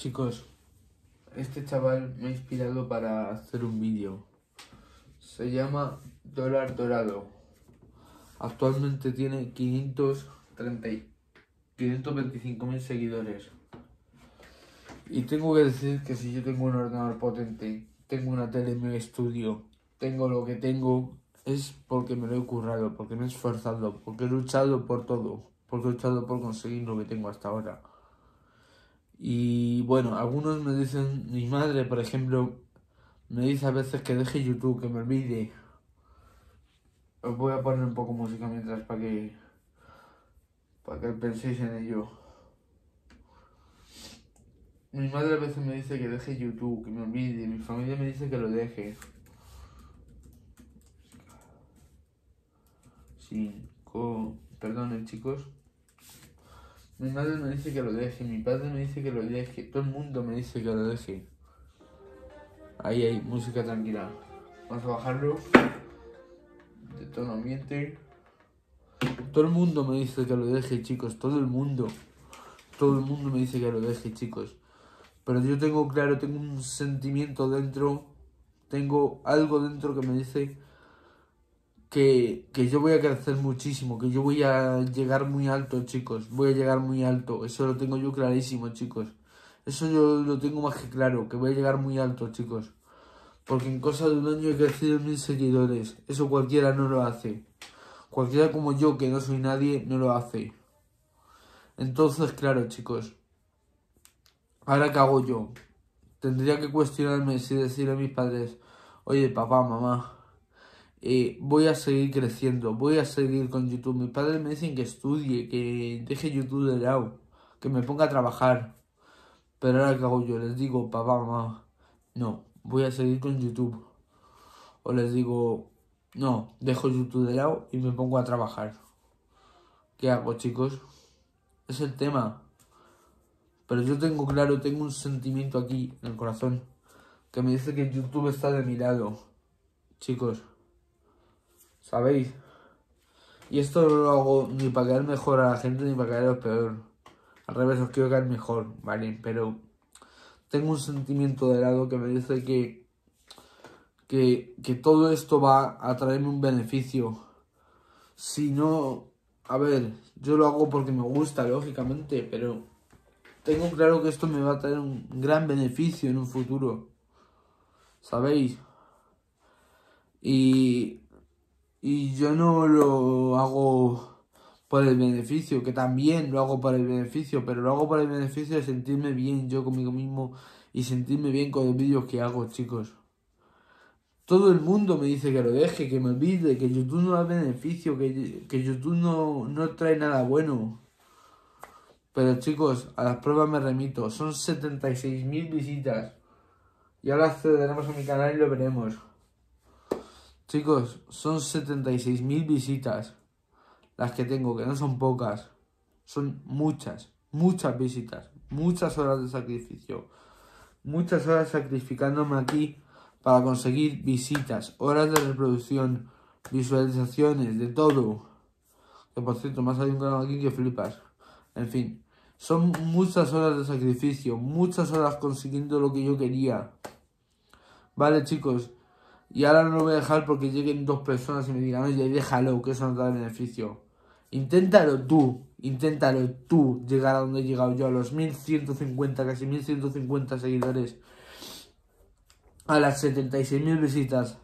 Chicos, este chaval me ha inspirado para hacer un vídeo. Se llama Dólar Dorado. Actualmente tiene 530, 525 mil seguidores. Y tengo que decir que si yo tengo un ordenador potente, tengo una tele en mi estudio, tengo lo que tengo, es porque me lo he currado, porque me he esforzado, porque he luchado por todo, porque he luchado por conseguir lo que tengo hasta ahora. Y bueno, algunos me dicen, mi madre, por ejemplo, me dice a veces que deje YouTube, que me olvide. Os voy a poner un poco música mientras para que para que penséis en ello. Mi madre a veces me dice que deje YouTube, que me olvide, mi familia me dice que lo deje. Cinco, perdonen chicos. Mi madre me dice que lo deje, mi padre me dice que lo deje, todo el mundo me dice que lo deje. Ahí hay música tranquila. Vamos a bajarlo. De tono ambiente. Todo el mundo me dice que lo deje, chicos. Todo el mundo. Todo el mundo me dice que lo deje, chicos. Pero yo tengo claro, tengo un sentimiento dentro. Tengo algo dentro que me dice que, yo voy a crecer muchísimo, que yo voy a llegar muy alto, chicos. Voy a llegar muy alto. Eso lo tengo yo clarísimo, chicos. Eso yo lo tengo más que claro, que voy a llegar muy alto, chicos. Porque en cosa de un año he crecido mil seguidores. Eso cualquiera no lo hace. Cualquiera como yo, que no soy nadie, no lo hace. Entonces, claro, chicos. Ahora, ¿qué hago yo? Tendría que cuestionarme si decirle a mis padres, oye, papá, mamá, eh, voy a seguir creciendo, voy a seguir con YouTube. Mis padres me dicen que estudie, que deje YouTube de lado, que me ponga a trabajar. Pero ahora que hago yo, les digo, papá, mamá, no, voy a seguir con YouTube. O les digo, no, dejo YouTube de lado y me pongo a trabajar. ¿Qué hago, chicos? Es el tema. Pero yo tengo claro, tengo un sentimiento aquí en el corazón que me dice que YouTube está de mi lado. Chicos, ¿Sabéis? Y esto no lo hago ni para caer mejor a la gente ni para caeros peor. Al revés, os quiero caer mejor, ¿vale? Pero tengo un sentimiento de lado que me dice que, que, que todo esto va a traerme un beneficio. Si no, a ver, yo lo hago porque me gusta, lógicamente, pero tengo claro que esto me va a traer un gran beneficio en un futuro. ¿Sabéis? Y y yo no lo hago por el beneficio, que también lo hago por el beneficio, pero lo hago por el beneficio de sentirme bien yo conmigo mismo y sentirme bien con los vídeos que hago, chicos. Todo el mundo me dice que lo deje, que me olvide, que YouTube no da beneficio, que, que YouTube no, no trae nada bueno. Pero chicos, a las pruebas me remito. Son 76.000 visitas. Y ahora accederemos a mi canal y lo veremos. Chicos, son 76.000 visitas las que tengo, que no son pocas. Son muchas, muchas visitas, muchas horas de sacrificio. Muchas horas sacrificándome aquí para conseguir visitas, horas de reproducción, visualizaciones, de todo. Que por cierto, más hay un canal aquí que flipas. En fin, son muchas horas de sacrificio, muchas horas consiguiendo lo que yo quería. Vale, chicos, y ahora no lo voy a dejar porque lleguen dos personas y me digan, oye, déjalo, que eso no te da beneficio. Inténtalo tú, inténtalo tú llegar a donde he llegado yo, a los 1150, casi 1150 seguidores, a las 76.000 visitas,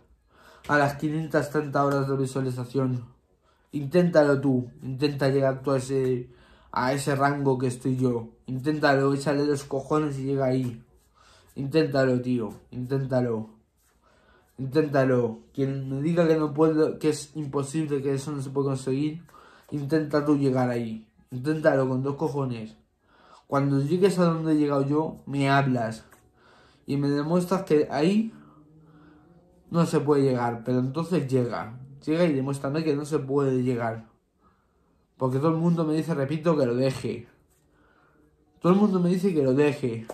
a las 530 horas de visualización. Inténtalo tú, intenta llegar tú a ese, a ese rango que estoy yo. Inténtalo, échale los cojones y llega ahí. Inténtalo, tío, inténtalo. Inténtalo. Quien me diga que no puedo, que es imposible, que eso no se puede conseguir, intenta tú llegar ahí. Inténtalo con dos cojones. Cuando llegues a donde he llegado yo, me hablas. Y me demuestras que ahí no se puede llegar. Pero entonces llega. Llega y demuéstrame que no se puede llegar. Porque todo el mundo me dice, repito, que lo deje. Todo el mundo me dice que lo deje.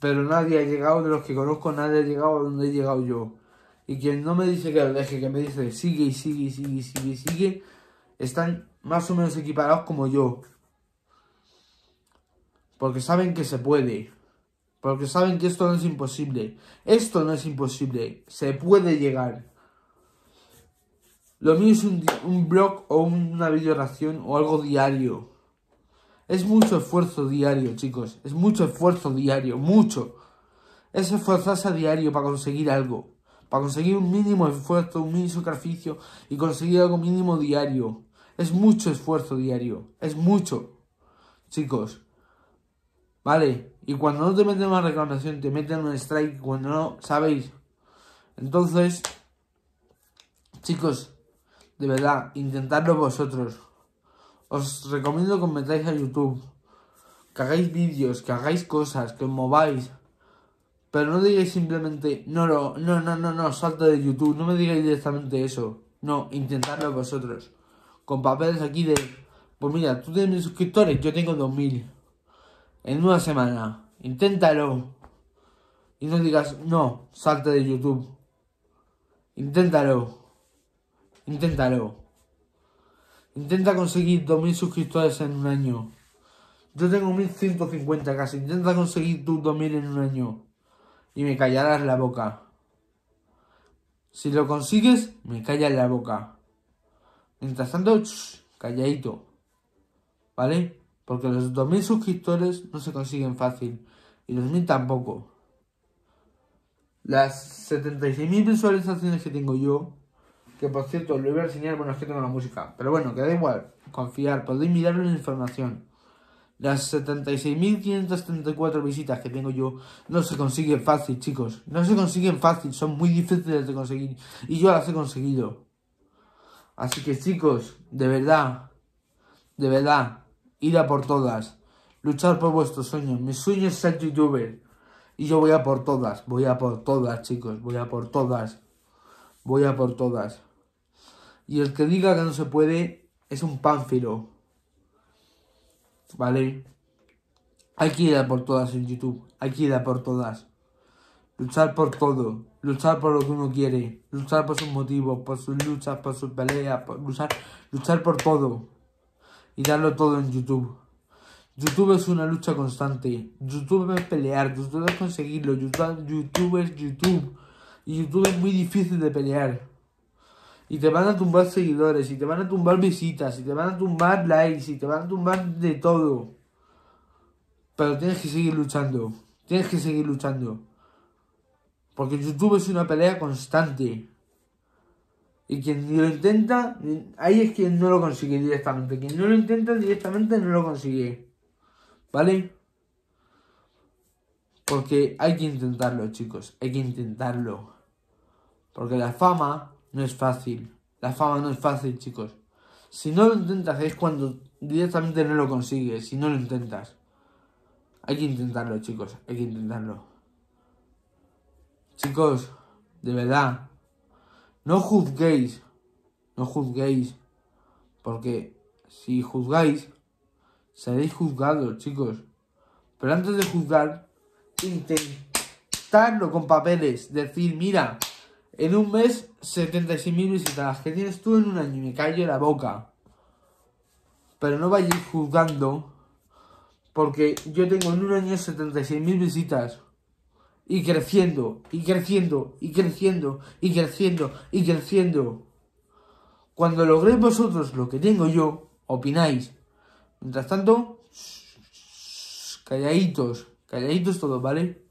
Pero nadie ha llegado, de los que conozco, nadie ha llegado a donde he llegado yo. Y quien no me dice que lo deje, que me dice sigue y sigue y sigue y sigue y sigue, están más o menos equiparados como yo. Porque saben que se puede. Porque saben que esto no es imposible. Esto no es imposible. Se puede llegar. Lo mío es un, un blog o una video reacción o algo diario. Es mucho esfuerzo diario, chicos. Es mucho esfuerzo diario. Mucho. Es esforzarse a diario para conseguir algo. Para conseguir un mínimo esfuerzo, un mínimo sacrificio y conseguir algo mínimo diario. Es mucho esfuerzo diario. Es mucho. Chicos. ¿Vale? Y cuando no te meten una reclamación, te meten un strike. Cuando no, ¿sabéis? Entonces, chicos, de verdad, intentadlo vosotros. Os recomiendo que os metáis a YouTube. Que hagáis vídeos, que hagáis cosas, que os mováis. Pero no digáis simplemente, no, no, no, no, no, salta de YouTube. No me digáis directamente eso. No, intentadlo vosotros. Con papeles aquí de, pues mira, tú tienes suscriptores, yo tengo 2000. En una semana. Inténtalo. Y no digas, no, salte de YouTube. Inténtalo. Inténtalo. Intenta conseguir 2.000 suscriptores en un año. Yo tengo 1.150 casi. Intenta conseguir tus 2.000 en un año. Y me callarás la boca. Si lo consigues, me callas la boca. Mientras tanto, calladito. ¿Vale? Porque los 2.000 suscriptores no se consiguen fácil. Y los 1.000 tampoco. Las 76.000 visualizaciones que tengo yo que por cierto, lo voy a enseñar, bueno, es que tengo la música. Pero bueno, que da igual, confiar, podéis mirarlo la información. Las 76.534 visitas que tengo yo no se consiguen fácil, chicos. No se consiguen fácil, son muy difíciles de conseguir. Y yo las he conseguido. Así que chicos, de verdad, de verdad, id a por todas. Luchar por vuestros sueños. Mi sueño es ser youtuber. Y yo voy a por todas, voy a por todas, chicos, voy a por todas. Voy a por todas. Y el que diga que no se puede es un pánfilo. ¿Vale? Hay que ir a por todas en YouTube. Hay que ir a por todas. Luchar por todo. Luchar por lo que uno quiere. Luchar por sus motivos, por sus luchas, por sus peleas. Por luchar, luchar por todo. Y darlo todo en YouTube. YouTube es una lucha constante. YouTube es pelear. YouTube es conseguirlo. YouTube, YouTube es YouTube. Y YouTube es muy difícil de pelear. Y te van a tumbar seguidores, y te van a tumbar visitas, y te van a tumbar likes, y te van a tumbar de todo. Pero tienes que seguir luchando. Tienes que seguir luchando. Porque YouTube es una pelea constante. Y quien lo intenta, ahí es quien no lo consigue directamente. Quien no lo intenta directamente no lo consigue. ¿Vale? Porque hay que intentarlo, chicos. Hay que intentarlo. Porque la fama no es fácil. La fama no es fácil, chicos. Si no lo intentas es cuando directamente no lo consigues. Si no lo intentas. Hay que intentarlo, chicos. Hay que intentarlo. Chicos, de verdad. No juzguéis. No juzguéis. Porque si juzgáis, seréis juzgados, chicos. Pero antes de juzgar, intentarlo con papeles. Decir, mira, en un mes, 76.000 visitas. que tienes tú en un año? Me callo la boca. Pero no vayáis juzgando. Porque yo tengo en un año 76.000 visitas. Y creciendo, y creciendo, y creciendo, y creciendo, y creciendo. Cuando logréis vosotros lo que tengo yo, opináis. Mientras tanto, calladitos, calladitos todos, ¿vale?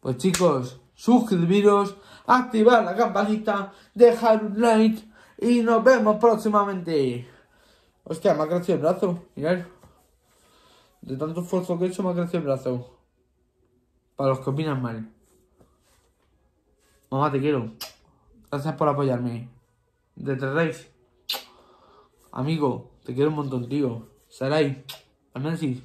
Pues chicos, suscribiros activar la campanita, dejar un like y nos vemos próximamente. Hostia, me ha crecido el brazo, mirad. De tanto esfuerzo que he hecho me ha crecido el brazo. Para los que opinan mal. Mamá, te quiero. Gracias por apoyarme. De Terrace. Amigo, te quiero un montón, tío. Sarai. Anansis.